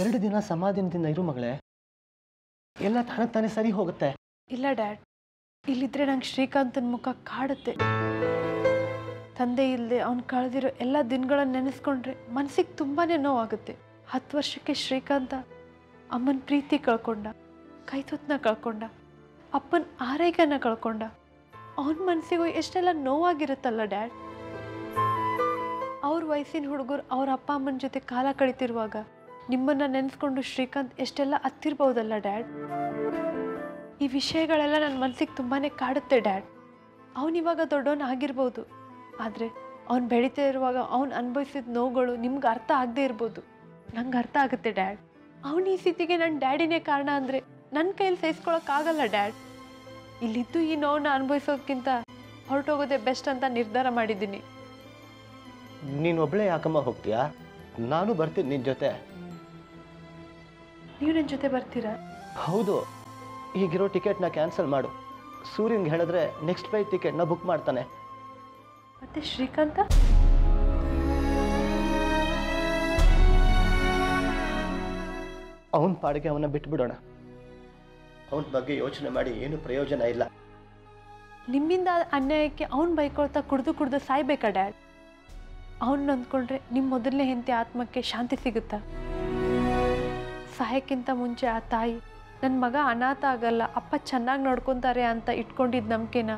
ಎರಡು ದಿನ ಸಮಾಧಾನದಿಂದ ಇರು ಮಗಳೇ. ಎಲ್ಲ ತಾನೇ ತಾನೇ ಸರಿ ಹೋಗುತ್ತೆ. ಇಲ್ಲ ಡ್ಯಾಡ್, ಇಲ್ಲಿದ್ರೆ ನಂಗೆ ಶ್ರೀಕಾಂತನ ಮುಖ ಕಾಡುತ್ತೆ. ತಂದೆ ಇಲ್ಲದೆ ಅವ್ನು ಕಳೆದಿರೋ ಎಲ್ಲ ದಿನಗಳನ್ನ ನೆನೆಸ್ಕೊಂಡ್ರೆ ಮನಸ್ಸಿಗೆ ತುಂಬಾ ನೋವಾಗುತ್ತೆ. ಹತ್ತು ವರ್ಷಕ್ಕೆ ಶ್ರೀಕಾಂತ ಅಮ್ಮನ ಪ್ರೀತಿ ಕಳ್ಕೊಂಡ ಕೈತುತ್ನ ಕಳ್ಕೊಂಡ, ಅಪ್ಪನ ಆರೈಕೆನ ಕಳ್ಕೊಂಡ. ಅವನ ಮನಸ್ಸಿಗೂ ಎಷ್ಟೆಲ್ಲ ನೋವಾಗಿರುತ್ತಲ್ಲ ಡ್ಯಾಡ್. ಅವ್ರ ವಯಸ್ಸಿನ ಹುಡುಗರು ಅವ್ರ ಅಪ್ಪ ಅಮ್ಮನ ಜೊತೆ ಕಾಲ ಕಳೀತಿರುವಾಗ ನಿಮ್ಮನ್ನ ನೆನೆಸ್ಕೊಂಡು ಶ್ರೀಕಾಂತ್ ಎಷ್ಟೆಲ್ಲ ಹತ್ತಿರ್ಬೋದಲ್ಲ, ಡ್ಯಾಡ್? ಈ ವಿಷಯಗಳೆಲ್ಲ ನನ್ನ ಮನಸ್ಸಿಗೆ ತುಂಬಾ ಕಾಡುತ್ತೆ, ಡ್ಯಾಡ್. ಅವನಿವಾಗ ದೊಡ್ಡವನ್ ಆಗಿರ್ಬೋದು. ಆದರೆ ಅವ್ನು ಬೆಳೀತಾ ಇರುವಾಗ ಅವ್ನು ಅನುಭವಿಸಿದ ನೋವುಗಳು ನಿಮ್ಗೆ ಅರ್ಥ ಆಗದೆ ಇರ್ಬೋದು. ನಂಗೆ ಅರ್ಥ ಆಗುತ್ತೆ, ಡ್ಯಾಡ್. ಅವನ ಈ ಸ್ಥಿತಿಗೆ ನನ್ನ ಡ್ಯಾಡಿನೇ ಕಾರಣ ಅಂದರೆ ನನ್ನ ಕೈಯಲ್ಲಿ ಸಹಿಸ್ಕೊಳಕ್ಕಾಗಲ್ಲ ಡ್ಯಾಡ್. ಇಲ್ಲಿದ್ದು ಈ ನೋವನ್ನ ಅನುಭವಿಸೋದಕ್ಕಿಂತ ಹೊರಟೋಗೋದೇ ಬೆಸ್ಟ್ ಅಂತ ನಿರ್ಧಾರ ಮಾಡಿದ್ದೀನಿ. ನೀನು ಒಬ್ಬಳೇ ಯಾಕಮ್ಮ ಹೋಗ್ತೀಯಾ? ನಾನು ಬರ್ತೀನಿ ನಿನ್ನ ಜೊತೆ. ನೀವು ನನ್ನ ಜೊತೆ ಬರ್ತೀರಾ? ಹೌದು. ಈಗಿರೋ ಟಿಕೆಟ್ನ ಕ್ಯಾನ್ಸಲ್ ಮಾಡು. ಸೂರ್ಯನ್ಗೆ ಹೇಳಿದ್ರೆ ನೆಕ್ಸ್ಟ್ ಫ್ಲೈಟ್ ಟಿಕೆಟ್ನ ಬುಕ್ ಮಾಡ್ತಾನೆ. ಮತ್ತೆ ಶ್ರೀಕಾಂತ? ಅವನ ಪಾಡಿಗೆ ಅವನ್ನ ಬಿಟ್ಬಿಡೋಣ. ಅವನ ಬಗ್ಗೆ ಯೋಚನೆ ಮಾಡಿ ಏನು ಪ್ರಯೋಜನ ಇಲ್ಲ. ನಿಮ್ಮಿಂದ ಅನ್ಯಾಯಕ್ಕೆ ಅವ್ನು ಬೈಕೊಳ್ತಾ ಕುಡಿದು ಕುಡಿದು ಸಾಯ್ಬೇಕಾ ಡ್ಯಾಡ್? ಅವ್ನು ಅಂದ್ಕೊಂಡ್ರೆ ನಿಮ್ಮ ಮೊದಲನೇ ಹೆಂಡತಿ ಆತ್ಮಕ್ಕೆ ಶಾಂತಿ ಸಿಗುತ್ತಾ? ಸಾಯಕ್ಕಿಂತ ಮುಂಚೆ ಆ ತಾಯಿ ನನ್ನ ಮಗ ಅನಾಥ ಆಗಲ್ಲ, ಅಪ್ಪ ಚೆನ್ನಾಗಿ ನೋಡ್ಕೊತಾರೆ ಅಂತ ಇಟ್ಕೊಂಡಿದ್ದ ನಂಬಿಕೆನ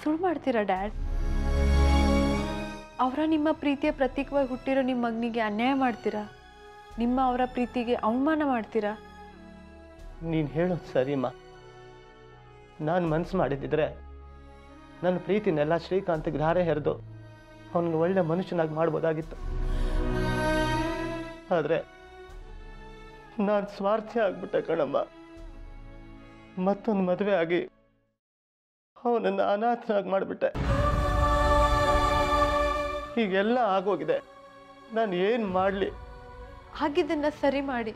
ಸುಳ್ಳು ಮಾಡ್ತೀರಾ, ಡ್ಯಾಡ್? ಅವರ ನಿಮ್ಮ ಪ್ರೀತಿಯ ಪ್ರತೀಕವಾಗಿ ಹುಟ್ಟಿರೋ ನಿಮ್ಮ ಮಗನಿಗೆ ಅನ್ಯಾಯ ಮಾಡ್ತೀರಾ? ನಿಮ್ಮ ಅವರ ಪ್ರೀತಿಗೆ ಅವಮಾನ ಮಾಡ್ತೀರಾ? ನೀನು ಹೇಳೋದು ಸರಿಮ್ಮ ನಾನು ಮನಸ್ಸು ಮಾಡಿದ್ದಿದ್ರೆ ನನ್ನ ಪ್ರೀತಿನೆಲ್ಲ ಶ್ರೀಕಾಂತ್ ಧಾರೆ ಹೆರೆದು ಅವನಿಗೆ ಒಳ್ಳೆ ಮನುಷ್ಯನಾಗಿ ಮಾಡ್ಬೋದಾಗಿತ್ತು. ಆದರೆ ನಾನು ಸ್ವಾರ್ಥಿ ಆಗ್ಬಿಟ್ಟೆ ಕಣಮ್ಮ. ಮತ್ತೊಂದು ಮದುವೆ ಆಗಿ ಅವನನ್ನು ಅನಾಥನಾಗಿ ಮಾಡಿಬಿಟ್ಟೆ. ಹೀಗೆಲ್ಲ ಆಗೋಗಿದೆ. ನಾನು ಏನು ಮಾಡಲಿ? ಆಗಿದ್ದನ್ನ ಸರಿ ಮಾಡಿ.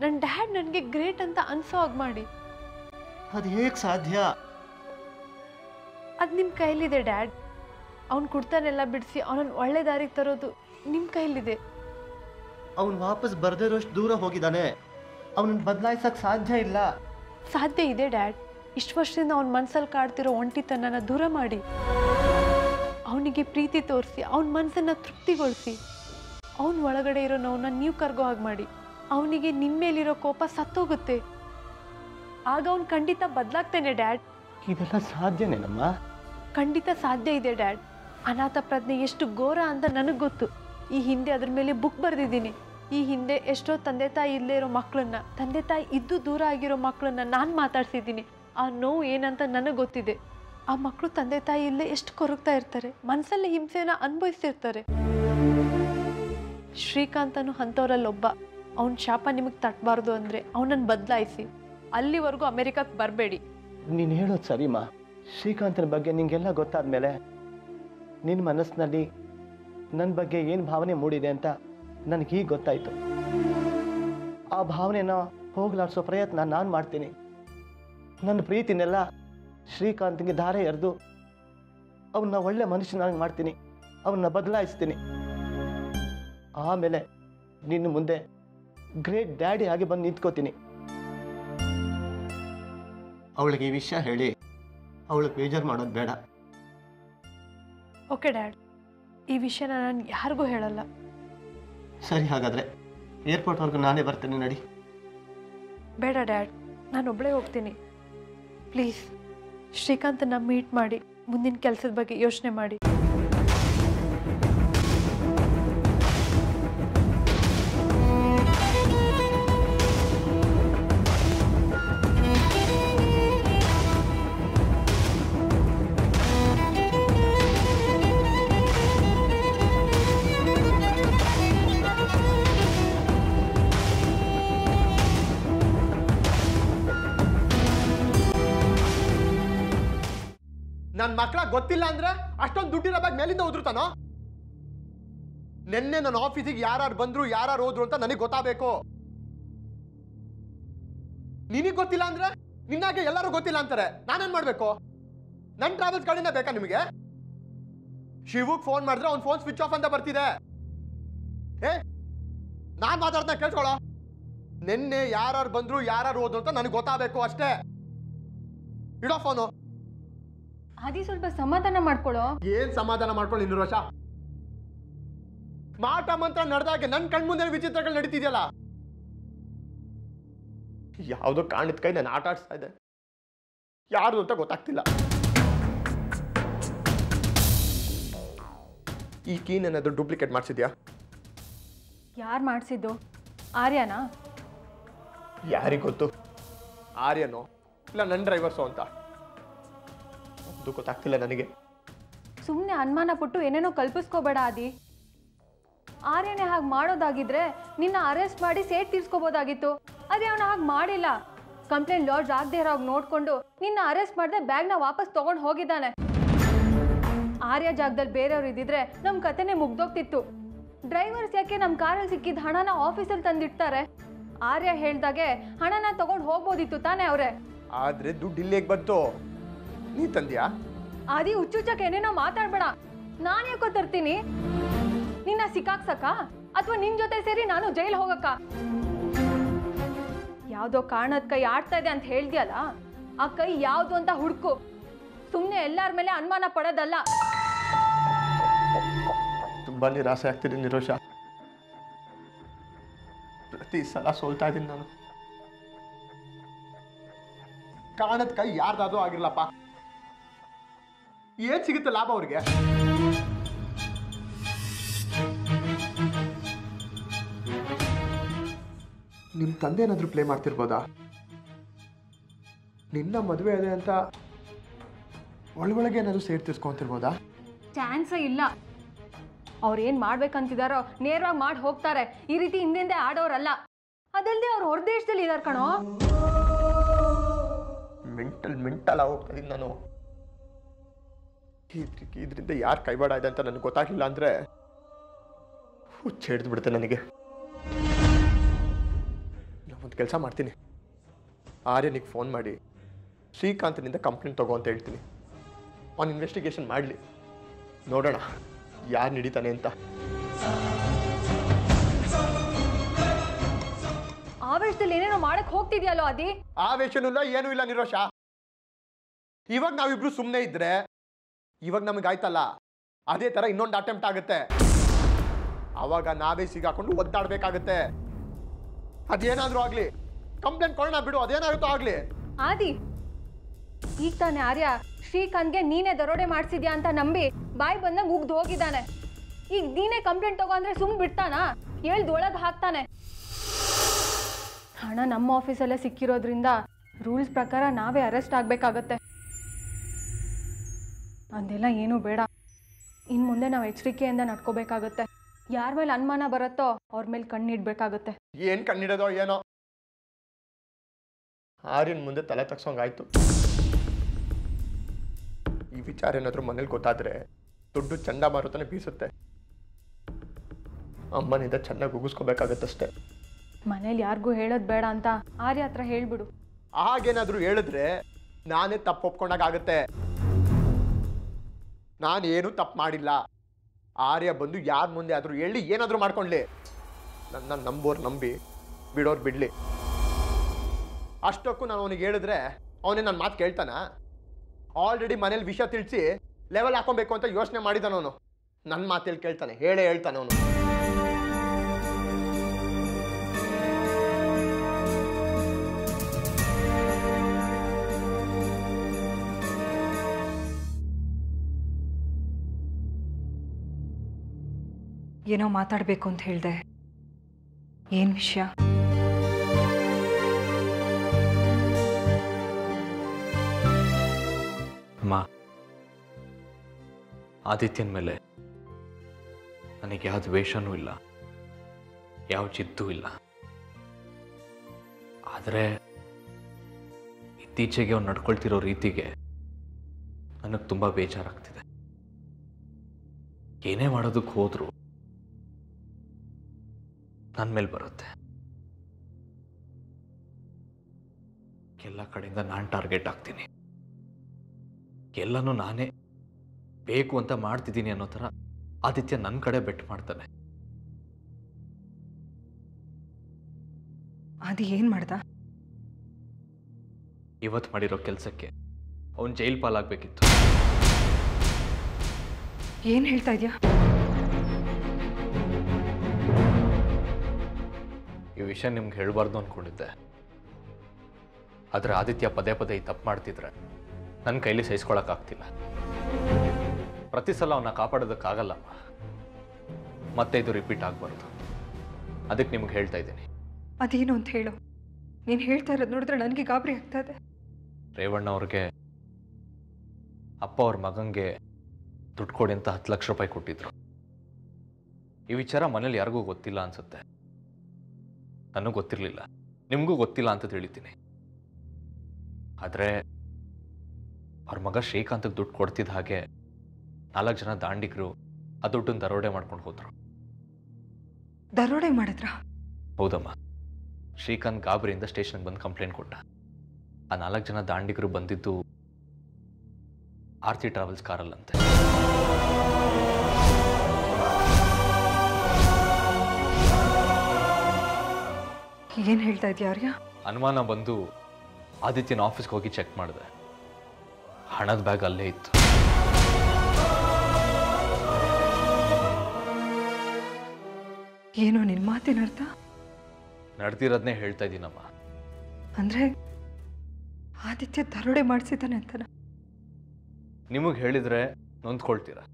ನನ್ನ ಡ್ಯಾಡ್ ನನಗೆ ಗ್ರೇಟ್ ಅಂತ ಅನ್ಸೋ ಹಾಗೆ ಮಾಡಿ. ಅದು ಹೇಗೆ ಸಾಧ್ಯ? ಅದು ನಿಮ್ಮ ಕೈಲಿದೆ ಡ್ಯಾಡ್. ಅವ್ನು ಕುಡ್ತಾನೆಲ್ಲ ಬಿಡಿಸಿ ಅವನನ್ನು ಒಳ್ಳೆ ದಾರಿಗೆ ತರೋದು ನಿಮ್ಮ ಕೈಲಿದೆ. ಅವನು ವಾಪಸ್ ಬರ್ದಿರೋಷ್ಟು ದೂರ ಹೋಗಿದ್ದಾನೆ. ಅವನನ್ನು ಬದಲಾಯಿಸಕ್ಕೆ ಸಾಧ್ಯ ಇಲ್ಲ. ಸಾಧ್ಯ ಇದೆ ಡ್ಯಾಡ್. ಇಷ್ಟು ವರ್ಷದಿಂದ ಅವನ ಮನಸ್ಸಲ್ಲಿ ಕಾಡ್ತಿರೋ ಒಂಟಿತನನ ದೂರ ಮಾಡಿ. ಅವನಿಗೆ ಪ್ರೀತಿ ತೋರಿಸಿ ಅವನ ಮನಸ್ಸನ್ನು ತೃಪ್ತಿಗೊಳಿಸಿ. ಅವನ ಒಳಗಡೆ ಇರೋ ನೋವನ್ನ ನೀವು ಕರ್ಗೋ ಹಾಗೆ ಮಾಡಿ. ಅವನಿಗೆ ನಿಮ್ಮೇಲಿರೋ ಕೋಪ ಸತ್ತೋಗುತ್ತೆ. ಆಗ ಅವ್ನು ಖಂಡಿತ ಬದಲಾಗ್ತಾನೆ ಡ್ಯಾಡ್. ಇದೆಲ್ಲ ಸಾಧ್ಯನೇನಮ್ಮ? ಖಂಡಿತ ಸಾಧ್ಯ ಇದೆ ಡ್ಯಾಡ್. ಅನಾಥ ಪ್ರಜ್ಞೆ ಎಷ್ಟು ಘೋರ ಅಂತ ನನಗೆ ಗೊತ್ತು. ಈ ಹಿಂದೆ ಅದ್ರ ಮೇಲೆ ಬುಕ್ ಬರೆದಿದ್ದೀನಿ. ಈ ಹಿಂದೆ ಎಷ್ಟೋ ತಂದೆ ತಾಯಿ ಇಲ್ಲೇ ಇರೋ ಮಕ್ಕಳನ್ನ ತಂದೆ ತಾಯಿ ಇದ್ದು ದೂರ ಆಗಿರೋ ಮಕ್ಕಳನ್ನ ನಾನು ಮಾತಾಡ್ಸಿದ್ದೀನಿ. ಆ ನೋವು ಏನಂತ ನನಗೆ ಗೊತ್ತಿದೆ. ಆ ಮಕ್ಕಳು ತಂದೆ ತಾಯಿ ಇಲ್ಲೇ ಎಷ್ಟು ಕೊರಗ್ತಾ ಇರ್ತಾರೆ ಮನಸ್ಸಲ್ಲಿ ಹಿಂಸೆನ ಅನುಭವಿಸ್ತಿರ್ತಾರೆ. ಶ್ರೀಕಾಂತನು ಅಂಥವ್ರಲ್ಲೊಬ್ಬ, ಅವನ ಶಾಪ ನಿಮಗೆ ತಟ್ಟಬಾರ್ದು ಅಂದರೆ ಅವನನ್ನು ಬದಲಾಯಿಸಿ. ಅಲ್ಲಿವರೆಗೂ ಅಮೆರಿಕಕ್ಕೆ ಬರಬೇಡಿ. ನೀನು ಹೇಳೋದು ಸರಿಮಾ? ಶ್ರೀಕಾಂತನ ಬಗ್ಗೆ ನಿಂಗೆಲ್ಲ ಗೊತ್ತಾದ್ಮೇಲೆ ನಿನ್ನ ಮನಸ್ಸಿನಲ್ಲಿ ನನ್ನ ಬಗ್ಗೆ ಏನು ಭಾವನೆ ಮೂಡಿದೆ ಅಂತ ನನಗೆ ಈಗ ಗೊತ್ತಾಯಿತು. ಆ ಭಾವನೆಯನ್ನು ಹೋಗಲಾಡಿಸೋ ಪ್ರಯತ್ನ ನಾನು ಮಾಡ್ತೀನಿ. ನನ್ನ ಪ್ರೀತಿನೆಲ್ಲ ಶ್ರೀಕಾಂತ್ಗೆ ಧಾರೆ ಎರೆದು ಅವನ್ನ ಒಳ್ಳೆ ಮನುಷ್ಯನಾಗಿ ಮಾಡ್ತೀನಿ. ಅವನ್ನ ಬದಲಾಯಿಸ್ತೀನಿ. ಆಮೇಲೆ ನಿನ್ನ ಮುಂದೆ ಗ್ರೇಟ್ ಡ್ಯಾಡಿ ಆಗಿ ಬಂದು ನಿಂತ್ಕೋತೀನಿ. ಅವಳಿಗೆ ಈ ವಿಷಯ ಹೇಳಿ. ಅವಳಿಗೆ ಬೇಜಾರು ಮಾಡೋದು ಬೇಡ. ಓಕೆ ಡ್ಯಾಡ್ ಈ ವಿಷಯನ ನಾನು ಯಾರಿಗೂ ಹೇಳಲ್ಲ. ಸರಿ, ಹಾಗಾದ್ರೆ ಏರ್ಪೋರ್ಟ್ವರೆಗೂ ನಾನೇ ಬರ್ತೇನೆ, ನಡಿ. ಬೇಡ, ಡ್ಯಾಡ್. ನಾನು ಒಬ್ಬಳೇ ಹೋಗ್ತೀನಿ. ಪ್ಲೀಸ್ ಶ್ರೀಕಾಂತನ ಮೀಟ್ ಮಾಡಿ, ಮುಂದಿನ ಕೆಲಸದ ಬಗ್ಗೆ ಯೋಚನೆ ಮಾಡಿ. ಮಕ್ಕಳ ಗೊತ್ತಿಲ್ಲ ಅಂದ್ರೆ ಅಷ್ಟೊಂದು ದುಡ್ಡಿರೋ ಬ್ಯಾಗ್ ಮೇಲಿಂದ ಉದುರ್ತಾನೋ ನಿನ್ನೆ ನನ್ನ ಆಫೀಸಿಗೆ ಯಾರು ಬಂದ್ರು ಯಾರು ಹೋದ್ರು ಅಂತ ನನಗೆ ಗೊತ್ತಾಗಬೇಕು. ನಿನಗೆ ಗೊತ್ತಿಲ್ಲ ಅಂದ್ರೆ ನಿನ್ನಾಗೆ ಎಲ್ಲರೂ ಗೊತ್ತಿಲ್ಲ ಅಂತಾರೆ. ನಾನೇನ್ ಮಾಡ್ಬೇಕು? ನನ್ನ ಟ್ರಾವೆಲ್ಸ್ ಕಡೆಯಿಂದ ಬೇಕಾ ನಿಮಗೆ? ಶಿವುಗ್ ಫೋನ್ ಮಾಡಿದ್ರೆ ಅವ್ನ ಫೋನ್ ಸ್ವಿಚ್ ಆಫ್ ಅಂತ ಬರ್ತಿದೆ. ಏ, ನಾನ್ ಮಾತಾಡ್ತಾ ಕೇಳ್ಕೊಳ್ಳೋ ನಿನ್ನೆ ಯಾರು ಬಂದ್ರು ಯಾರು ಹೋದ್ರು ಅಂತ ನನಗೆ ಗೊತ್ತಾಗಬೇಕು ಅಷ್ಟೇ. ಇಡೋ ಫೋನು ಆದಿ ಸ್ವಲ್ಪ ಸಮಾಧಾನ ಮಾಡ್ಕೊಳ್ಳೋ ಏನ್ ಸಮಾಧಾನ ಮಾಡ್ಕೊಳ್ಳಿ ಇನ್ನು ರೋಷ? ಮಾಟ ಮಂತ್ರ ನಡೆದಾಗೆ ನನ್ನ ಕಣ್ಮುಂದೆ ವಿಚಿತ್ರಗಳು ನಡೀತಿದೆಯಲ್ಲ? ಯಾವುದೋ ಕಾಣಿದ ಕೈ ನಾನು ಆಟ ಆಡಿಸ್ತಾ ಇದ್ದೆ. ಯಾರು ಅಂತ ಗೊತ್ತಾಗ್ತಿಲ್ಲ. ಈ ಕೀನ್ ಏನಾದ್ರು ಡೂಪ್ಲಿಕೇಟ್ ಮಾಡಿಸಿದ್ಯಾ? ಯಾರು ಮಾಡಿಸಿದ್ದು? ಆರ್ಯನಾ? ಯಾರಿಗೆ ಗೊತ್ತು? ಆರ್ಯನೋ? ಇಲ್ಲ ನನ್ನ ಡ್ರೈವರ್ಸೋ ಅಂತ? ಅದು ಗೊತ್ತಾಗ್ತಿಲ್ಲ ನನಗೆ. ಸುಮ್ಮನೆ ಅನುಮಾನ ಪಟ್ಟು ಏನೇನೋ ಕಲ್ಪಿಸ್ಕೋಬೇಡ ಆದಿ. ಆರ್ಯನೇ ಹಾಗೆ ಮಾಡೋದಾಗಿದ್ರೆ ನಿನ್ನ ಅರೆಸ್ಟ್ ಮಾಡಿ ಸೇಟ್ ತೀರ್ಸ್ಕೋಬೋದಾಗಿತ್ತು. ಅದೇ ಅವನು ಹಾಗೆ ಮಾಡಿಲ್ಲ. ಕಂಪ್ಲೇಂಟ್ ಲಾಡ್ಜ್ ಆಗದೆ ಇರೋ ನೋಡಿಕೊಂಡು ನೋಡ್ಕೊಂಡು ನಿನ್ನ ಅರೆಸ್ಟ್ ಮಾಡದೆ ಬ್ಯಾಗ್ನ ವಾಪಸ್ ತಗೊಂಡು ಹೋಗಿದ್ದಾನೆ. ಆರ್ಯ ಜಾಗದಲ್ಲಿ ಬೇರೆಯವ್ರು ಇದ್ದಿದ್ರೆ ನಮ್ಮ ಕತೆನೇ ಮುಗ್ದೋಗ್ತಿತ್ತು. ಡ್ರೈವರ್ಸ್ ಯಾಕೆ ನಮ್ಮ ಕಾರಲ್ಲಿ ಸಿಕ್ಕಿದ ಹಣನ ಆಫೀಸಲ್ಲಿ ತಂದಿಡ್ತಾರೆ? ಆರ್ಯ ಹೇಳ್ದಾಗೆ ಹಣನ ತಗೊಂಡು ಹೋಗ್ಬೋದಿತ್ತು ತಾನೇ ಅವರೇ. ಆದ್ರೆ ದುಡ್ಡು ಇಲ್ಲಿಗೆ ಬಂತು. ನೀ ತಂದ್ಯಾ? ಆದಿ ಹುಚ್ಚುಚ್ಚಕ್ಕೆ ಏನೇನೋ ಮಾತಾಡ್ಬೇಡ. ನಾನು ಯಾಕೋ ತರ್ತೀನಿ? ನಿನ್ನ ಸಿಕ್ಕಾಕ್ಸಕ್ಕ? ಅಥವಾ ನಿನ್ ಜೊತೆ ಸೇರಿ ನಾನು ಜೈಲ್ ಹೋಗಕ್ಕ? ಯಾವ್ದೋ ಕಾರಣದ ಕೈ ಆಡ್ತಾ ಇದೆ ಅಂತ ಹೇಳ್ದಿಯಲ್ಲ ಆ ಕೈ ಯಾವ್ದು ಅಂತ ಹುಡ್ಕು. ಸುಮ್ಮನೆ ಎಲ್ಲಾರ ಮೇಲೆ ಅನುಮಾನ ಪಡೋದಲ್ಲ. ತುಂಬಾ ನಿರಾಸೆ ಆಗ್ತಿದೆ ನಿರೋಷ. ಪ್ರತಿ ಸಲ ಸೋಲ್ತಾ ಇದ್ದೀನಿ ನಾನು. ಕಾರಣದ ಕೈ ಯಾರ್ದಾದ್ರೂ ಆಗಿರ್ಲಪ್ಪ. ಏನ್ ಸಿಗುತ್ತೆ ಲಾಭ ಅವ್ರಿಗೆ? ನಿಮ್ ತಂದೆ ಏನಾದರೂ ಪ್ಲೇ ಮಾಡ್ತಿರ್ಬೋದಾ? ನಿನ್ನ ಮದುವೆ ಇದೆ ಅಂತ ಒಳಗೊಳಗೆ ಏನಾದ್ರು ಸೇರ್ ತಿರ್ಸ್ಕೊಂತಿರ್ಬೋದಾ? ಚಾನ್ಸೇ ಇಲ್ಲ. ಅವ್ರೇನ್ ಮಾಡ್ಬೇಕಂತಿದಾರೋ ನೇರವಾಗಿ ಮಾಡಿ ಹೋಗ್ತಾರೆ. ಈ ರೀತಿ ಹಿಂದೆ ಆಡೋರಲ್ಲ. ಅದಲ್ಲದೆ ಅವ್ರು ಹೊರದೇಶದಲ್ಲಿ ಇದಾರೆ ಕಣೋ ಮೆಂಟಲ್ ಮೆಂಟಲ್ ಹೋಗ್ತಾ ನಾನು. ಇದರಿಂದ ಯಾರು ಕೈವಾಡ ಇದೆ ಅಂತ ನನಗೆ ಗೊತ್ತಾಗಿಲ್ಲ ಅಂದರೆ ಹುಚ್ಚ ಹಿಡಿದು ಬಿಡುತ್ತೆ ನನಗೆ ಒಂದು ಕೆಲಸ ಮಾಡ್ತೀನಿ. ಆರ್ಯನಿಗೆ ಫೋನ್ ಮಾಡಿ ಶ್ರೀಕಾಂತನಿಂದ ಕಂಪ್ಲೇಂಟ್ ತಗೋ ಅಂತ ಹೇಳ್ತೀನಿ. ಅವ್ನು ಇನ್ವೆಸ್ಟಿಗೇಷನ್ ಮಾಡಲಿ. ನೋಡೋಣ ಯಾರು ನಡೀತಾನೆ ಅಂತ. ಆವೇಶದಲ್ಲಿ ಏನೇನೋ ಮಾಡಕ್ ಹೋಗ್ತಿದ್ಯಾಲೋ ಅದಿ ಆವೇಶನೂ ಇಲ್ಲ ಏನೂ ಇಲ್ಲ ನಿರೋಷ. ಇವಾಗ ನಾವಿಬ್ರು ಸುಮ್ಮನೆ ಇದ್ರೆ ಇವಾಗ ನಮಗೆ ಆಯ್ತಲ್ಲ? ಅದೇ ತರ ಇನ್ನೊಂದು ಅಟೆಂಪ್ಟ್ ಆಗುತ್ತೆ. ಅವಾಗ ನಾವೇ ಸಿಗಾಕೊಂಡು ಒದ್ದಾಡ್ಬೇಕಾಗತ್ತೆ. ಅದೇನಾದ್ರೂ ಆಗ್ಲಿ. ಕಂಪ್ಲೇಂಟ್ ಕೊಡೋಣ ಬಿಡು, ಅದೇನಾಗುತ್ತೋ ಆಗ್ಲಿ. ಆದಿ, ಈಗ ತಾನೆ ಆರ್ಯ, ಶ್ರೀಕಾಂತ್ಗೆ ನೀನೇ ದರೋಡೆ ಮಾಡಿಸಿದ್ಯಾ ಅಂತ ನಂಬಿ ಬಾಯಿ ಬಂದಂಗೆ ಉಗ್ದು ಹೋಗಿದ್ದಾನೆ. ಈಗ ನೀನೇ ಕಂಪ್ಲೇಂಟ್ ತಗೋ ಅಂದ್ರೆ ಸುಮ್ ಬಿಡ್ತಾನಾ? ಹೇಳ್ದು ಒಳಗೆ ಹಾಕ್ತಾನೆ. ಹಣ ನಮ್ಮ ಆಫೀಸಲ್ಲೇ ಸಿಕ್ಕಿರೋದ್ರಿಂದ ರೂಲ್ಸ್ ಪ್ರಕಾರ ನಾವೇ ಅರೆಸ್ಟ್ ಆಗ್ಬೇಕಾಗತ್ತೆ. ಅದೆಲ್ಲ ಏನೂ ಬೇಡ. ಇನ್ನು ಮುಂದೆ ನಾವು ಎಚ್ಚರಿಕೆಯಿಂದ ನಡ್ಕೋಬೇಕಾಗತ್ತೆ. ಯಾರ ಮೇಲೆ ಅನುಮಾನ ಬರುತ್ತೋ ಅವ್ರ ಮೇಲೆ ಕಣ್ಣಿಡ್ಬೇಕಾಗತ್ತೆ ಏನ್ ಕಣ್ಣಿಡೋದೋ ಏನೋ. ಆರ್ಯನ್ ಮುಂದೆ ತಲೆ ತಗ್ಸೋಂಗಾಯ್ತು. ಈ ವಿಚಾರ ಏನಾದ್ರೂ ಮನೇಲಿ ಗೊತ್ತಾದ್ರೆ ದೊಡ್ಡ ಚಂಡಮಾರುತನೇ ಬೀಸುತ್ತೆ. ಅಮ್ಮನಿಂದ ಚೆನ್ನಾಗಿ ಉಗಿಸ್ಕೋಬೇಕಾಗತ್ತಷ್ಟೇ. ಮನೇಲಿ ಯಾರಿಗೂ ಹೇಳೋದು ಬೇಡ ಅಂತ ಆರ್ಯ ಹತ್ರ ಹೇಳ್ಬಿಡು. ಹಾಗೇನಾದರೂ ಹೇಳಿದ್ರೆ ನಾನೇ ತಪ್ಪು ಒಪ್ಕೊಂಡಾಗತ್ತೆ ನಾನೇನು ತಪ್ಪು ಮಾಡಿಲ್ಲ. ಆರ್ಯ ಬಂದು ಯಾರ ಮುಂದೆ ಆದರೂ ಹೇಳಿ, ಏನಾದರೂ ಮಾಡ್ಕೊಳ್ಳಿ ನನ್ನ ನಂಬೋರು ನಂಬಿ, ಬಿಡೋರು ಬಿಡಲಿ. ಅಷ್ಟಕ್ಕೂ ನಾನು ಅವನಿಗೆ ಹೇಳಿದ್ರೆ, ಅವನೇ ನನ್ನ ಮಾತು ಕೇಳ್ತಾನ. ಆಲ್ರೆಡಿ ಮನೇಲಿ ವಿಷಯ ತಿಳಿಸಿ ಲೆವೆಲ್ ಹಾಕೊಬೇಕು ಅಂತ ಯೋಚನೆ ಮಾಡಿದಾನ ಅವನು. ನನ್ನ ಮಾತಲ್ಲಿ ಕೇಳ್ತಾನೆ, ಹೇಳೇ ಹೇಳ್ತಾನೆ ಅವನು. ಏನೋ ಮಾತಾಡಬೇಕು ಅಂತ ಹೇಳಿದೆ. ಏನು ವಿಷಯ? ಅಮ್ಮ, ಆದಿತ್ಯನ ಮೇಲೆ ನನಗೆ ಯಾವ ದ್ವೇಷನೂ ಇಲ್ಲ, ಯಾವ ಜಿದ್ದು ಇಲ್ಲ. ಆದರೆ ಇತ್ತೀಚೆಗೆ ಅವ್ನು ನಡ್ಕೊಳ್ತಿರೋ ರೀತಿಗೆ ನನಗೆ ತುಂಬ ಬೇಜಾರಾಗ್ತಿದೆ. ಏನೇ ಮಾಡೋದಕ್ಕೆ ಹೋದ್ರು ನನ್ನ ಮೇಲೆ ಬರುತ್ತೆ. ಎಲ್ಲ ಕಡೆಯಿಂದ ನಾನು ಟಾರ್ಗೆಟ್ ಆಗ್ತೀನಿ. ಎಲ್ಲನೂ ನಾನೇ ಬೇಕು ಅಂತ ಮಾಡ್ತಿದ್ದೀನಿ ಅನ್ನೋ ಥರ ಆದಿತ್ಯ ನನ್ನ ಕಡೆ ಬೆಟ್ ಮಾಡ್ತಾನೆ. ಅದು ಏನು ಮಾಡ್ದ? ಇವತ್ತು ಮಾಡಿರೋ ಕೆಲಸಕ್ಕೆ ಅವನು ಜೈಲ್ ಪಾಲಾಗಬೇಕಿತ್ತು. ಏನು ಹೇಳ್ತಾ ಇದೆಯಾ? ವಿಷಯ ನಿಮ್ಗೆ ಹೇಳಬಾರ್ದು ಅಂದ್ಕೊಂಡಿದ್ದೆ ಆದರೆ ಆದಿತ್ಯ ಪದೇ ಪದೇ ಈ ತಪ್ಪು ಮಾಡ್ತಿದ್ರೆ ನನ್ನ ಕೈಲಿ ಸಹಿಸ್ಕೊಳಕ್ಕಾಗ್ತಿಲ್ಲ ಪ್ರತಿ ಸಲ ಅವನ್ನ ಕಾಪಾಡೋದಕ್ಕಾಗಲ್ಲಮ್ಮ ಮತ್ತೆ ಇದು ರಿಪೀಟ್ ಆಗಬಾರ್ದು. ಅದಕ್ಕೆ ನಿಮ್ಗೆ ಹೇಳ್ತಾ ಇದ್ದೀನಿ. ಅದೇನು ಅಂತ ಹೇಳು. ನೀನು ಹೇಳ್ತಾ ಇರೋದು ನೋಡಿದ್ರೆ ನನಗೆ ಗಾಬರಿ ಆಗ್ತಾ ಇದೆ. ರೇವಣ್ಣ ಅವ್ರಿಗೆ ಅಪ್ಪ ಅವ್ರ ಮಗಂಗೆ ದುಡ್ಡು ಕೊಡಿ ಅಂತ ಹತ್ತು ಲಕ್ಷ ರೂಪಾಯಿ ಕೊಟ್ಟಿದ್ರು. ಈ ವಿಚಾರ ಮನೇಲಿ ಯಾರಿಗೂ ಗೊತ್ತಿಲ್ಲ ಅನ್ಸುತ್ತೆ. ನನಗೂ ಗೊತ್ತಿರಲಿಲ್ಲ. ನಿಮಗೂ ಗೊತ್ತಿಲ್ಲ ಅಂತ ತಿಳಿತೀನಿ. ಆದರೆ ಅವ್ರ ಮಗ ಶ್ರೀಕಾಂತ್ಗೆ ದುಡ್ಡು ಕೊಡ್ತಿದ್ದ ಹಾಗೆ ನಾಲ್ಕು ಜನ ದಾಂಡಿಗರು ಆ ದುಡ್ಡನ್ನು ದರೋಡೆ ಮಾಡ್ಕೊಂಡು ಹೋದ್ರು. ದರೋಡೆ ಮಾಡಿದ್ರ? ಹೌದಮ್ಮ. ಶ್ರೀಕಾಂತ್ ಗಾಬರಿಯಿಂದ ಸ್ಟೇಷನ್ಗೆ ಬಂದು ಕಂಪ್ಲೇಂಟ್ ಕೊಟ್ಟ. ಆ ನಾಲ್ಕು ಜನ ದಾಂಡಿಗರು ಬಂದಿದ್ದು ಆರ್ತಿ ಟ್ರಾವೆಲ್ಸ್ ಕಾರಲ್ಲಂತೆ. ಏನು ಹೇಳ್ತಾ ಇದೆಯಾ ಆರ್ಯ? ಅನುಮಾನ ಬಂದು ಆದಿತ್ಯನ ಆಫೀಸ್ಗೆ ಹೋಗಿ ಚೆಕ್ ಮಾಡಿದೆ. ಹಣದ ಬ್ಯಾಗ್ ಅಲ್ಲೇ ಇತ್ತು. ಏನೋ ನಿನ್ನ ಮಾತಿನ ಅರ್ಥ? ನಡೆದಿರೋದನ್ನೇ ಹೇಳ್ತಾ ಇದ್ದೀನಮ್ಮ ಅಂದರೆ ಆದಿತ್ಯ ದರೋಡೆ ಮಾಡಿಸಿದ್ದಾನೆ ಅಂತನ? ನಿಮಗೆ ಹೇಳಿದ್ರೆ ನೊಂದ್ಕೊಳ್ತೀರಾ?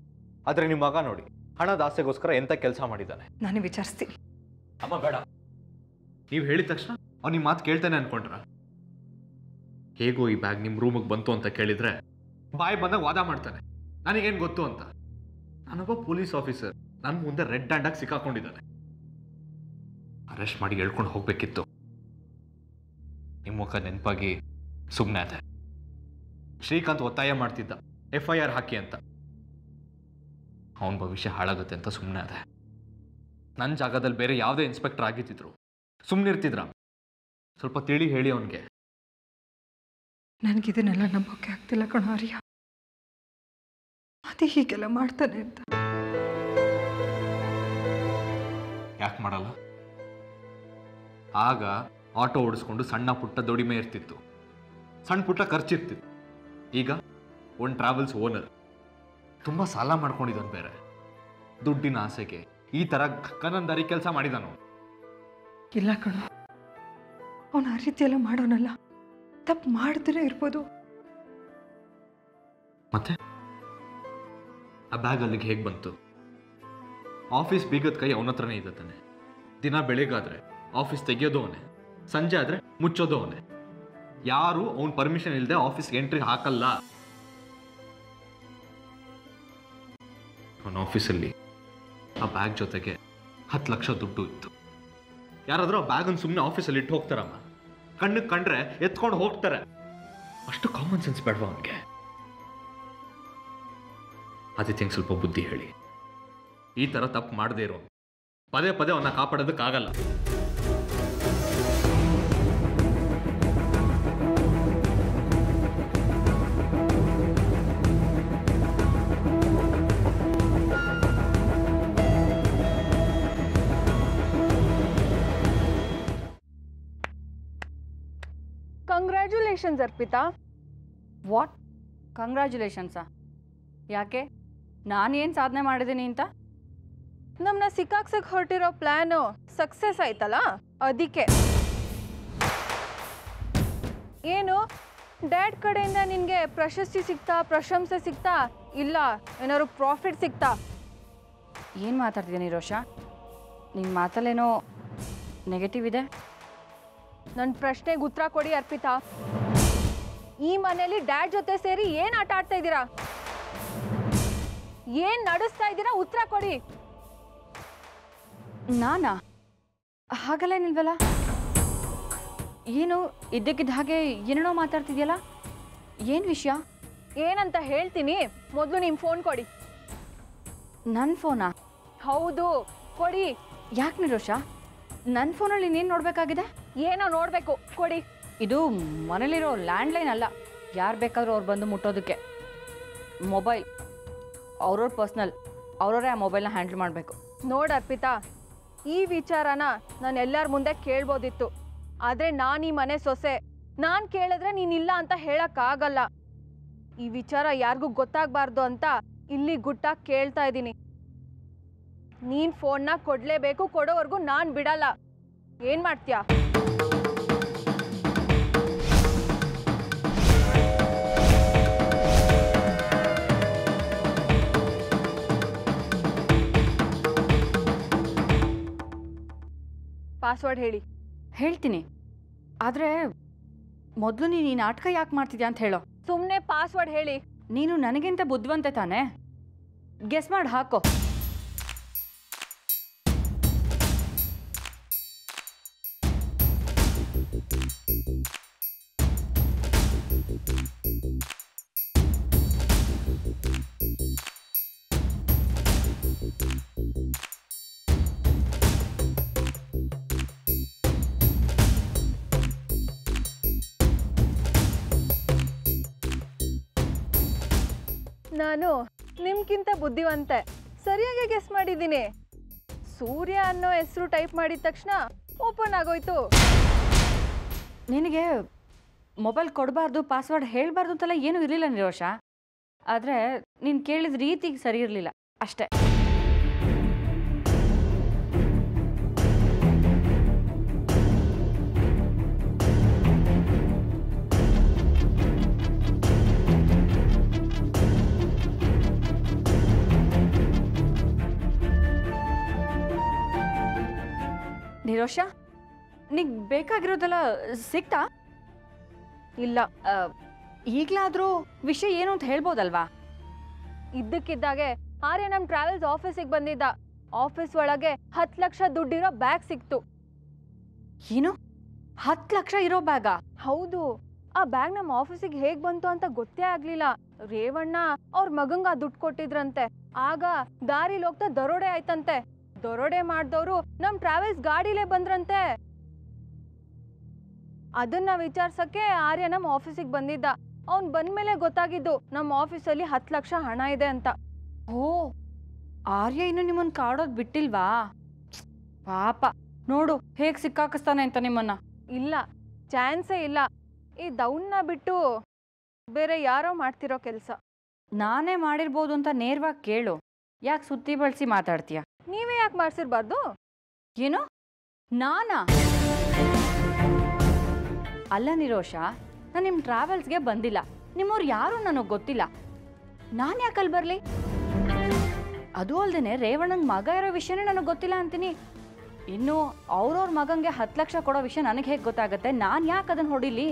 ಆದರೆ ನಿಮ್ಮ ಮಗ ನೋಡಿ ಹಣದ ಆಸೆಗೋಸ್ಕರ ಎಂಥ ಕೆಲಸ ಮಾಡಿದ್ದಾನೆ? ನಾನು ವಿಚಾರಿಸ್ತೀನಿ. ಅಮ್ಮ ಬೇಡ. ನೀವು ಹೇಳಿದ ತಕ್ಷಣ ಅವ್ನು ನಿಮ್ಮ ಮಾತು ಕೇಳ್ತಾನೆ ಅನ್ಕೊಂಡ್ರ. ಹೇಗೋ ಈ ಬ್ಯಾಗ್ ನಿಮ್ಮ ರೂಮಿಗೆ ಬಂತು ಅಂತ ಕೇಳಿದ್ರೆ ಬಾಯಿ ಬಂದಾಗ ವಾದ ಮಾಡ್ತಾನೆ. ನನಗೇನು ಗೊತ್ತು ಅಂತ. ನನಗೋ ಪೊಲೀಸ್ ಆಫೀಸರ್ ನನ್ನ ಮುಂದೆ ರೆಡ್ ಹ್ಯಾಂಡಾಗಿ ಸಿಕ್ಕಾಕೊಂಡಿದ್ದಾನೆ. ಅರೆಸ್ಟ್ ಮಾಡಿ ಹೇಳ್ಕೊಂಡು ಹೋಗ್ಬೇಕಿತ್ತು. ನಿಮ್ಮ ಮುಖ ನೆನಪಾಗಿ ಸುಮ್ಮನೆ ಅದೆ ಶ್ರೀಕಾಂತ್ ಒತ್ತಾಯ ಮಾಡ್ತಿದ್ದ. ಎಫ್ ಐ ಆರ್ ಹಾಕಿ ಅಂತ. ಅವನ ಭವಿಷ್ಯ ಹಾಳಾಗುತ್ತೆ ಅಂತ ಸುಮ್ಮನೆ ಅದೆ ನನ್ನ ಜಾಗದಲ್ಲಿ ಬೇರೆ ಯಾವುದೇ ಇನ್ಸ್ಪೆಕ್ಟರ್ ಆಗಿದ್ದಿದ್ರು ಸುಮ್ಮನಿರ್ತಿದ್ರ ಸ್ವಲ್ಪ ತಿಳಿ ಹೇಳಿ ಅವನಿಗೆ. ನನಗಿದನ್ನೆಲ್ಲ ನಂಬೋಕೆ ಆಗ್ತಿಲ್ಲ ಕಣೋ ಆರ್ಯ. ಅದೇ ಹೀಗೆಲ್ಲ ಮಾಡ್ತಾನೆ ಅಂತ. ಯಾಕೆ ಮಾಡಲ್ಲ? ಆಗ ಆಟೋ ಓಡಿಸ್ಕೊಂಡು ಸಣ್ಣ ಪುಟ್ಟ ದುಡಿಮೆ ಇರ್ತಿತ್ತು. ಸಣ್ಣ ಪುಟ್ಟ ಖರ್ಚಿರ್ತಿತ್ತು. ಈಗ ಒಂದು ಟ್ರಾವೆಲ್ಸ್ ಓನರ್. ತುಂಬ ಸಾಲ ಮಾಡ್ಕೊಂಡಿದ್ದಾನೆ ಬೇರೆ. ದುಡ್ಡಿನ ಆಸೆಗೆ ಈ ಥರ ಕನಂದರಿ ಕೆಲಸ ಮಾಡಿದಾನು. ಇಲ್ಲ ಕಣು. ಅವನು ಆ ರೀತಿ ಎಲ್ಲ ಮಾಡೋನಲ್ಲ. ತಪ್ಪು ಮಾಡಿದ್ರೆ ಇರ್ಬೋದು. ಮತ್ತೆ? ಆ ಬ್ಯಾಗ್ ಅಲ್ಲಿಗೆ ಹೇಗೆ ಬಂತು? ಆಫೀಸ್ ಬೀಗದ ಕೈ ಅವನ ಹತ್ರನೇ ಇದೆ ತಾನೆ. ದಿನ ಬೆಳಿಗಾದ್ರೆ ಆಫೀಸ್ ತೆಗಿಯೋದು ಅವನೇ. ಸಂಜೆ ಆದರೆ ಮುಚ್ಚೋದು ಅವನೇ. ಯಾರು ಅವನ ಪರ್ಮಿಷನ್ ಇಲ್ಲದೆ ಆಫೀಸ್ಗೆ ಎಂಟ್ರಿ ಹಾಕಲ್ಲ. ಅವನ ಆಫೀಸಲ್ಲಿ ಆ ಬ್ಯಾಗ್ ಜೊತೆಗೆ ಹತ್ತು ಲಕ್ಷ ದುಡ್ಡು ಇತ್ತು. ಯಾರಾದ್ರೂ ಆ ಬ್ಯಾಗನ್ನು ಸುಮ್ಮನೆ ಆಫೀಸಲ್ಲಿ ಇಟ್ಟು ಹೋಗ್ತಾರಮ್ಮ. ಕಣ್ಣಿಗೆ ಕಂಡ್ರೆ ಎತ್ಕೊಂಡು ಹೋಗ್ತಾರೆ. ಅಷ್ಟು ಕಾಮನ್ ಸೆನ್ಸ್ ಬೇಡವಾ ಅವನಿಗೆ? ಆದಿತ್ಯಂಗೆ ಸ್ವಲ್ಪ ಬುದ್ಧಿ ಹೇಳಿ. ಈ ಥರ ತಪ್ಪು ಮಾಡದೇ ಇರೋ. ಪದೇ ಪದೇ ಅವನ್ನ ಕಾಪಾಡೋದಕ್ಕಾಗಲ್ಲ. ಕಂಗ್ರ್ಯಾಚುಲೇಷನ್ಸ್ ಅರ್ಪಿತಾ. ವಾಟ್ ಕಂಗ್ರ್ಯಾಚುಲೇಷನ್ಸಾ ಯಾಕೆ? ನಾನೇನು ಸಾಧನೆ ಮಾಡಿದ್ದೀನಿ ಅಂತ? ನಮ್ಮನ್ನ ಸಿಕ್ಕಾಕ್ಸಕ್ಕೆ ಹೊರಟಿರೋ ಪ್ಲ್ಯಾನು ಸಕ್ಸಸ್ ಆಯ್ತಲ್ಲ? ಅದಕ್ಕೆ. ಏನು? ಡ್ಯಾಡ್ ಕಡೆಯಿಂದ ನಿನಗೆ ಪ್ರಶಸ್ತಿ ಸಿಗ್ತಾ ಪ್ರಶಂಸೆ ಸಿಗ್ತಾ ಇಲ್ಲ ಏನಾದ್ರು ಪ್ರಾಫಿಟ್ ಸಿಗ್ತಾ ಏನು ಮಾತಾಡ್ತಿದ್ದೀನಿ ರೋಷ? ನಿನ್ನ ಮಾತಲ್ಲೇನೋ ನೆಗೆಟಿವ್ ಇದೆ? ನನ್ನ ಪ್ರಶ್ನೆಗೆ ಉತ್ತರ ಕೊಡಿ ಅರ್ಪಿತಾ. ಈ ಮನೇಲಿ ಡ್ಯಾಡ್ ಜೊತೆ ಸೇರಿ ಏನು ಆಟ ಆಡ್ತಾ ಇದ್ದೀರಾ? ಏನ್ ನಡೆಸ್ತಾ ಇದ್ದೀರಾ? ಉತ್ತರ ಕೊಡಿ. ನಾನಾ? ಹಾಗಲ್ಲ ನಿಲ್ವಲ್ಲ ಏನು ಇದ್ದಕ್ಕಿದ್ದ ಹಾಗೆ ಏನೇನೋ ಮಾತಾಡ್ತಿದ್ಯಲ್ಲ? ಏನು ವಿಷಯ? ಏನಂತ ಹೇಳ್ತೀನಿ. ಮೊದಲು ನಿಮ್ಮ ಫೋನ್ ಕೊಡಿ. ನನ್ನ ಫೋನಾ ಹೌದು. ಕೊಡಿ. ಯಾಕೆ ನಿರೋಷ? ನನ್ನ ಫೋನಲ್ಲಿ ನೀನು ನೋಡಬೇಕಾಗಿದೆ? ಏನೋ ನೋಡ್ಬೇಕು ಕೊಡಿ. ಇದು ಮನೇಲಿರೋ ಲ್ಯಾಂಡ್ಲೈನ್ ಅಲ್ಲ ಯಾರು ಬೇಕಾದ್ರೂ ಅವ್ರು ಬಂದು ಮುಟ್ಟೋದಕ್ಕೆ. ಮೊಬೈಲ್ ಅವ್ರವ್ರ ಪರ್ಸ್ನಲ್ ಅವ್ರವರೇ ಆ ಮೊಬೈಲ್ನ ಹ್ಯಾಂಡಲ್ ಮಾಡಬೇಕು. ನೋಡಿ ಅರ್ಪಿತಾ ಈ ವಿಚಾರನ ನಾನು ಎಲ್ಲರ ಮುಂದೆ ಕೇಳ್ಬೋದಿತ್ತು. ಆದರೆ ನಾನು ಈ ಮನೆ ಸೊಸೆ. ನಾನು ಕೇಳಿದ್ರೆ ನೀನಿಲ್ಲ ಅಂತ ಹೇಳೋಕ್ಕಾಗಲ್ಲ. ಈ ವಿಚಾರ ಯಾರಿಗೂ ಗೊತ್ತಾಗಬಾರ್ದು ಅಂತ ಇಲ್ಲಿ ಗುಟ್ಟಾಗಿ ಕೇಳ್ತಾ ಇದ್ದೀನಿ. ನೀನು ಫೋನ್ನ ಕೊಡಲೇಬೇಕು ಕೊಡೋವರೆಗೂ ನಾನು ಬಿಡಲ್ಲ. ಏನು ಮಾಡ್ತೀಯಾ? ಪಾಸ್ವರ್ಡ್ ಹೇಳಿ. ಹೇಳ್ತೀನಿ. ಆದರೆ ಮೊದಲು ನೀನು ಈ ನಾಟಕ ಯಾಕೆ ಮಾಡ್ತಿದ್ಯಾ ಅಂತ ಹೇಳೋ. ಸುಮ್ಮನೆ ಪಾಸ್ವರ್ಡ್ ಹೇಳಿ. ನೀನು ನನಗಿಂತ ಬುದ್ಧಿವಂತೆ ತಾನೆ? ಗೆಸ್ ಮಾಡಿ ಹಾಕೋ. ನಾನು ನಿಮ್ಗಿಂತ ಬುದ್ಧಿವಂತೆ. ಸರಿಯಾಗಿ ಗೆಸ್ ಮಾಡಿದ್ದೀನಿ. ಸೂರ್ಯ ಅನ್ನೋ ಹೆಸರು ಟೈಪ್ ಮಾಡಿದ ತಕ್ಷಣ ಓಪನ್ ಆಗೋಯ್ತು. ನಿನಗೆ ಮೊಬೈಲ್ ಕೊಡಬಾರ್ದು ಪಾಸ್ವರ್ಡ್ ಹೇಳಬಾರ್ದು ಅಂತೆಲ್ಲ ಏನೂ ಇರಲಿಲ್ಲ ನಿರೋಷ. ಆದರೆ ನೀನು ಕೇಳಿದ ರೀತಿಗೆ ಸರಿ ಇರಲಿಲ್ಲ. ಅಷ್ಟೇ. ನಿರೋಷ, ನಿಂಗೆ ಬೇಕಾಗಿರೋದೆಲ್ಲ ಸಿಕ್ತಾ ಇಲ್ಲ ಈಗಲಾದರೂ ವಿಷಯ ಏನು ಅಂತ ಹೇಳ್ಬೋದಲ್ವಾ? ಇದ್ದಕ್ಕಿದ್ದಾಗೆ ಆರ್ಯ ನಮ್ಮ ಟ್ರಾವೆಲ್ಸ್ ಆಫೀಸಿಗೆ ಬಂದಿದ್ದ. ಆಫೀಸ್ ಒಳಗೆ ಹತ್ತು ಲಕ್ಷ ದುಡ್ಡಿರೋ ಬ್ಯಾಗ್ ಸಿಕ್ತು. ಏನು? ಹತ್ತು ಲಕ್ಷ ಇರೋ ಬ್ಯಾಗ? ಹೌದು, ಆ ಬ್ಯಾಗ್ ನಮ್ಮ ಆಫೀಸಿಗೆ ಹೇಗ್ ಬಂತು ಅಂತ ಗೊತ್ತೇ ಆಗ್ಲಿಲ್ಲ. ರೇವಣ್ಣ ಅವ್ರ ಮಗಂಗ ದುಡ್ಡು ಕೊಟ್ಟಿದ್ರಂತೆ. ಆಗ ದಾರಿಲಿ ಹೋಗ್ತಾ ದರೋಡೆ ಆಯ್ತಂತೆ. ದರೋಡೆ ಮಾಡಿದವರು ನಮ್ ಟ್ರಾವೆಲ್ಸ್ ಗಾಡಿಲೇ ಬಂದ್ರಂತೆ. ಅದನ್ನ ವಿಚಾರ್ಸಕ್ಕೆ ಆರ್ಯ ನಮ್ಮ ಆಫೀಸಿಗೆ ಬಂದಿದ್ದ. ಅವ್ನು ಬಂದ್ಮೇಲೆ ಗೊತ್ತಾಗಿದ್ದು ನಮ್ಮ ಆಫೀಸಲ್ಲಿ ಹತ್ತು ಲಕ್ಷ ಹಣ ಇದೆ ಅಂತ. ಓ ಆರ್ಯ ಇನ್ನು ನಿಮ್ಮನ್ನ ಕಾಡೋದು ಬಿಟ್ಟಿಲ್ವಾ? ಪಾಪ. ನೋಡು ಹೇಗೆ ಸಿಕ್ಕಾಕಿಸ್ತಾನೆ ಅಂತ ನಿಮ್ಮನ್ನ. ಇಲ್ಲ ಚಾನ್ಸೇ ಇಲ್ಲ. ಈ ದೌನ್ನ ಬಿಟ್ಟು ಬೇರೆ ಯಾರೋ ಮಾಡ್ತಿರೋ ಕೆಲಸ. ನಾನೇ ಮಾಡಿರ್ಬೋದು ಅಂತ ನೇರವಾಗಿ ಕೇಳು. ಯಾಕೆ ಸುತ್ತಿ ಬಳಸಿ ಮಾತಾಡ್ತೀಯ? ನೀವೇ ಯಾಕೆ ಮಾಡಿಸಿರ್ಬಾರ್ದು? ಏನು? ನಾನಾ? ಅಲ್ಲ ನಿರೋಷ, ನಾನು ನಿಮ್ಮ ಟ್ರಾವೆಲ್ಸ್ಗೆ ಬಂದಿಲ್ಲ. ನಿಮ್ಮವ್ರು ಯಾರು ನನಗೆ ಗೊತ್ತಿಲ್ಲ. ನಾನು ಯಾಕೆ ಅಲ್ಲಿ ಬರಲಿ? ಅದು ಅಲ್ಲದೆ ರೇವಣ್ಣನ ಮಗ ಇರೋ ವಿಷಯನೇ ನನಗೆ ಗೊತ್ತಿಲ್ಲ ಅಂತೀನಿ. ಇನ್ನು ಅವ್ರವ್ರ ಮಗಂಗೆ ಹತ್ತು ಲಕ್ಷ ಕೊಡೋ ವಿಷಯ ನನಗೆ ಹೇಗೆ ಗೊತ್ತಾಗುತ್ತೆ? ನಾನು ಯಾಕೆ ಅದನ್ನು ಹೊಡಿಲಿ?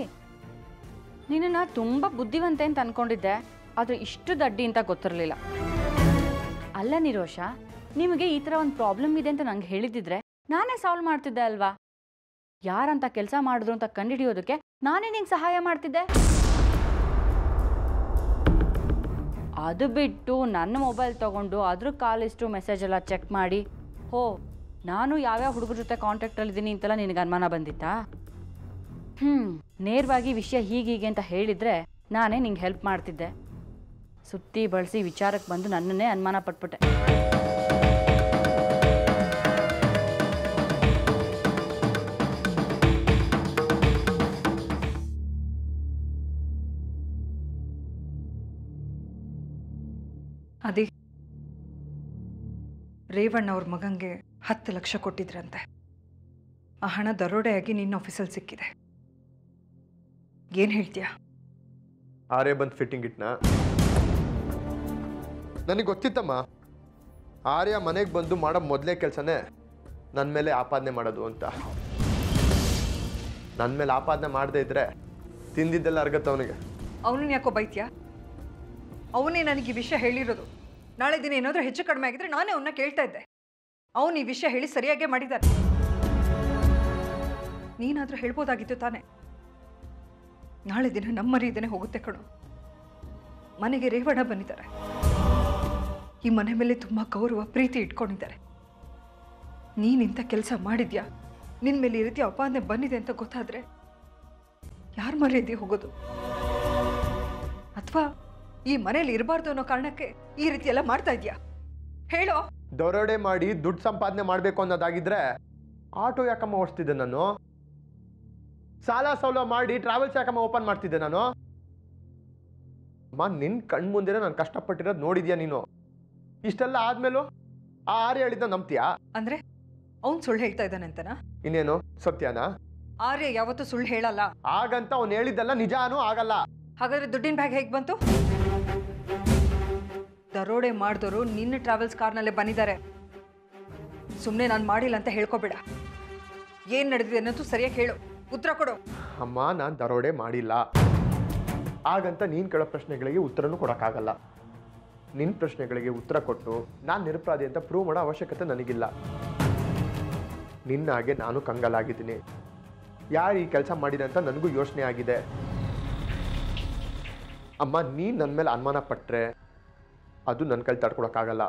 ನಿನ್ನನ್ನು ತುಂಬ ಬುದ್ಧಿವಂತೆ ಅಂತ ಅಂದ್ಕೊಂಡಿದ್ದೆ ಆದರೆ ಇಷ್ಟು ದಡ್ಡಿ ಅಂತ ಗೊತ್ತಿರಲಿಲ್ಲ. ಅಲ್ಲ ನಿರೋಷ ನಿಮಗೆ ಈ ಥರ ಒಂದು ಪ್ರಾಬ್ಲಮ್ ಇದೆ ಅಂತ ನಂಗೆ ಹೇಳಿದ್ದಿದ್ರೆ ನಾನೇ ಸಾಲ್ವ್ ಮಾಡ್ತಿದ್ದೆ ಅಲ್ವಾ? ಯಾರಂತ ಕೆಲಸ ಮಾಡಿದ್ರು ಅಂತ ಕಂಡುಹಿಡಿಯೋದಕ್ಕೆ ನಾನೇ ನಿಂಗೆ ಸಹಾಯ ಮಾಡ್ತಿದ್ದೆ? ಅದು ಬಿಟ್ಟು ನನ್ನ ಮೊಬೈಲ್ ತಗೊಂಡು ಅದ್ರ ಕಾಲಿಸ್ಟು ಮೆಸೇಜ್ ಎಲ್ಲ ಚೆಕ್ ಮಾಡಿ, ಹೋ, ನಾನು ಯಾವ್ಯಾವ ಹುಡುಗರ ಜೊತೆ ಕಾಂಟ್ಯಾಕ್ಟಲ್ಲಿದ್ದೀನಿ ಅಂತೆಲ್ಲ ನಿನಗೆ ಅನುಮಾನ ಬಂದಿತ್ತಾ? ಹ್ಞೂ ನೇರವಾಗಿ ವಿಷಯ ಹೀಗೀಗೆ ಅಂತ ಹೇಳಿದರೆ ನಾನೇ ನಿಂಗೆ ಹೆಲ್ಪ್ ಮಾಡ್ತಿದ್ದೆ. ಸುತ್ತಿ ಬಳಸಿ ವಿಚಾರಕ್ಕೆ ಬಂದು ನನ್ನನ್ನೇ ಅನುಮಾನ ಪಟ್ಬಿಟ್ಟೆ ರೇವಣ್ಣ ಅವ್ರ ಮಗಂಗೆ ಹತ್ತು ಲಕ್ಷ ಕೊಟ್ಟಿದ್ರಂತೆ. ಆ ಹಣ ದರೋಡೆಯಾಗಿ ನಿನ್ನ ಆಫೀಸಲ್ಲಿ ಸಿಕ್ಕಿದೆ. ಏನು ಹೇಳ್ತೀಯಾ? ಆರೇ ಬಂದು ಫಿಟ್ಟಿಂಗ್ ಇಟ್ನ? ನನಗೆ ಗೊತ್ತಿತ್ತಮ್ಮ. ಆರ್ಯ ಮನೆಗೆ ಬಂದು ಮಾಡೋ ಮೊದಲೇ ಕೆಲಸನೇ ನನ್ನ ಮೇಲೆ ಆಪಾದನೆ ಮಾಡೋದು ಅಂತ. ನನ್ನ ಮೇಲೆ ಆಪಾದನೆ ಮಾಡದೇ ಇದ್ರೆ ತಿಂದಿದ್ದೆಲ್ಲ ಅರ್ಗತ್ತೆ ಅವನಿಗೆ. ಅವನನ್ನ ಯಾಕೋ ಬೈತ್ಯಾ? ಅವನೇ ನನಗೆ ಈ ವಿಷಯ ಹೇಳಿರೋದು. ನಾಳೆ ದಿನ ಏನಾದರೂ ಹೆಚ್ಚು ಕಡಿಮೆ ಆಗಿದ್ರೆ ನಾನೇ ಅವನ್ನ ಕೇಳ್ತಾ ಇದ್ದೆ. ಅವನು ಈ ವಿಷಯ ಹೇಳಿ ಸರಿಯಾಗೇ ಮಾಡಿದ್ದಾನೆ ನೀನಾದರೂ ಹೇಳ್ಬೋದಾಗಿತ್ತು ತಾನೆ. ನಾಳೆ ದಿನ ನಮ್ಮ ಇದನ್ನೇ ಹೋಗುತ್ತೆ ಕಣು. ಮನೆಗೆ ರೇವಣ ಬಂದಿದ್ದಾರೆ. ಈ ಮನೆ ಮೇಲೆ ತುಂಬ ಗೌರವ, ಪ್ರೀತಿ ಇಟ್ಕೊಂಡಿದ್ದಾರೆ. ನೀನಿಂಥ ಕೆಲಸ ಮಾಡಿದ್ಯಾ? ನಿನ್ನ ಮೇಲೆ ಈ ರೀತಿ ಅಪಾದನೆ ಬಂದಿದೆ ಅಂತ ಗೊತ್ತಾದರೆ ಯಾರು ಮರ್ಯಾದೆ ಹೋಗೋದು? ಅಥವಾ ಈ ಮನೇಲಿ ಇರಬಾರ್ದು ಅನ್ನೋ ಕಾರಣಕ್ಕೆ ಈ ರೀತಿ ಎಲ್ಲ ಮಾಡ್ತಾ ಇದೀಯಾ? ಹೇಳೋ. ದರೋಡೆ ಮಾಡಿ ದುಡ್ಡು ಸಂಪಾದನೆ ಮಾಡಬೇಕು ಅನ್ನೋದಾಗಿದ್ರೆ ಆಟೋ ಯಾಕಮ್ಮ ಓಡಿಸ್ತಿದ್ದೆ ನಾನು? ಸಾಲ ಸೌಲ ಮಾಡಿ ಟ್ರಾವೆಲ್ಸ್ ಯಾಕಮ್ಮ ಓಪನ್ ಮಾಡ್ತಿದ್ದೆ ನಾನು? ಅಮ್ಮ ನಿನ್ ಕಣ್ ಮುಂದೆನೇ ನಾನು ಕಷ್ಟಪಟ್ಟಿರೋದು ನೋಡಿದ್ಯಾ ನೀನು? ಇಷ್ಟೆಲ್ಲ ಆದ್ಮೇಲೂ ಆ ಆರ್ಯ ಹೇಳಿದ್ದ ನಂಬ್ತೀಯಾ? ಅಂದ್ರೆ ಅವ್ನ್ ಸುಳ್ಳು ಹೇಳ್ತಾ ಇದ್ದಾನೆ ಅಂತನಾ? ಇನ್ನೇನು? ಸತ್ಯನಾ? ಆರ್ಯ ಯಾವತ್ತೂ ಸುಳ್ಳು ಹೇಳಲ್ಲ. ಆಗಂತ ಅವ್ನು ಹೇಳಿದ್ದಲ್ಲ ನಿಜಾನೂ ಆಗಲ್ಲ. ಹಾಗಾದ್ರೆ ದುಡ್ಡಿನ ಬ್ಯಾಗ್ ಹೇಗೆ ಬಂತು? ದರೋಡೆ ಮಾಡಿದವರು ನಿನ್ನ ಟ್ರಾವೆಲ್ಸ್ ಕಾರ್ನಲ್ಲೇ ಬಂದಿದ್ದಾರೆ. ಸುಮ್ಮನೆ ನಾನು ಮಾಡಿಲ್ಲ ಅಂತ ಹೇಳ್ಕೊಬೇಡ. ಏನು ನಡೆದಿದೆ ಅನ್ನೋದು ಸರಿಯಾಗಿ ಹೇಳು. ಉತ್ತರ ಕೊಡು. ಅಮ್ಮ, ನಾನು ದರೋಡೆ ಮಾಡಿಲ್ಲ. ಹಾಗಂತ ನೀನು ಕೇಳೋ ಪ್ರಶ್ನೆಗಳಿಗೆ ಉತ್ತರನೂ ಕೊಡೋಕ್ಕಾಗಲ್ಲ. ನಿನ್ನ ಪ್ರಶ್ನೆಗಳಿಗೆ ಉತ್ತರ ಕೊಟ್ಟು ನಾನು ನಿರಪರಾಧಿ ಅಂತ ಪ್ರೂವ್ ಮಾಡೋ ಅವಶ್ಯಕತೆ ನನಗಿಲ್ಲ. ನಿನ್ನ ಹಾಗೆ ನಾನು ಕಂಗಲಾಗಿದ್ದೀನಿ. ಯಾರು ಈ ಕೆಲಸ ಮಾಡಿದೆ ಅಂತ ನನಗೂ ಯೋಚನೆ ಆಗಿದೆ. ಅಮ್ಮ, ನೀನು ನನ್ನ ಮೇಲೆ ಅನುಮಾನ ಪಟ್ಟರೆ ಅದು ನನ್ನ ಕೈಲಿ ತಡ್ಕೊಳಕ್ಕಾಗಲ್ಲ.